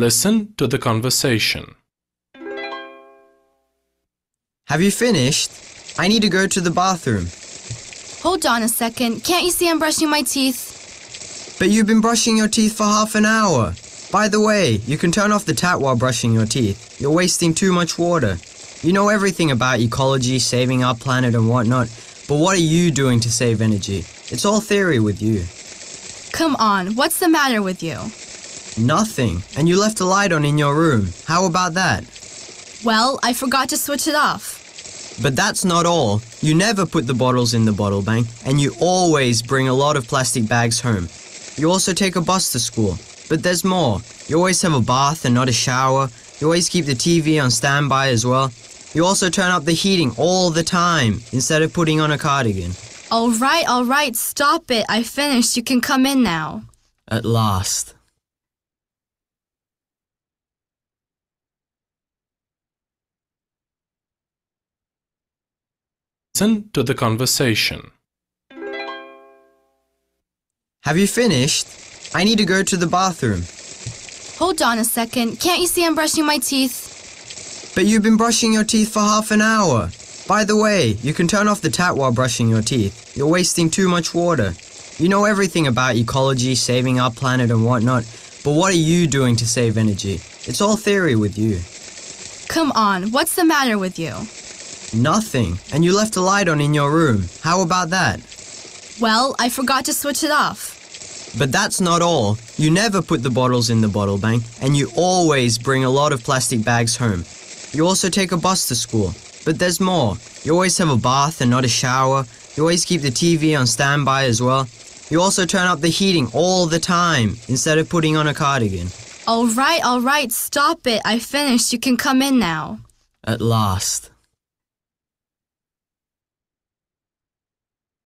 Listen to the conversation. Have you finished? I need to go to the bathroom. Hold on a second. Can't you see I'm brushing my teeth? But you've been brushing your teeth for half an hour. By the way, you can turn off the tap while brushing your teeth. You're wasting too much water. You know everything about ecology, saving our planet, and whatnot, but what are you doing to save energy? It's all theory with you. Come on, what's the matter with you? Nothing. And you left a light on in your room. How about that? Well, I forgot to switch it off. But that's not all. You never put the bottles in the bottle bank, and you always bring a lot of plastic bags home. You also take a bus to school. But there's more. You always have a bath and not a shower. You always keep the TV on standby as well. You also turn up the heating all the time instead of putting on a cardigan. All right, all right, stop it. I finished. You can come in now. At last. Listen to the conversation. Have you finished? I need to go to the bathroom. Hold on a second. Can't you see I'm brushing my teeth? But you've been brushing your teeth for half an hour. By the way, you can turn off the tap while brushing your teeth. You're wasting too much water. You know everything about ecology, saving our planet, and whatnot, but what are you doing to save energy? It's all theory with you. Come on, what's the matter with you? Nothing. And you left a light on in your room. How about that? Well, I forgot to switch it off. But that's not all. You never put the bottles in the bottle bank, and you always bring a lot of plastic bags home. You also take a bus to school. But there's more. You always have a bath and not a shower. You always keep the TV on standby as well. You also turn up the heating all the time instead of putting on a cardigan. All right, all right, stop it. I finished. You can come in now. At last.